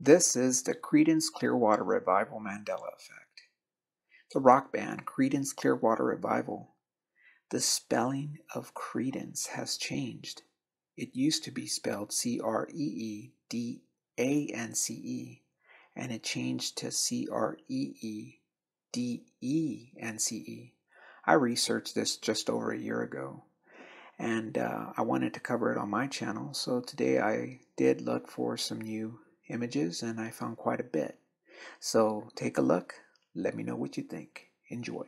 This is the Creedence Clearwater Revival Mandela Effect. The rock band Creedence Clearwater Revival. The spelling of Creedence has changed. It used to be spelled C R E E D A N C E, and it changed to C R E E D E N C E. I researched this just over a year ago and uh, I wanted to cover it on my channel. So today I did look for some new images and I found quite a bit. So take a look. Let me know what you think. Enjoy.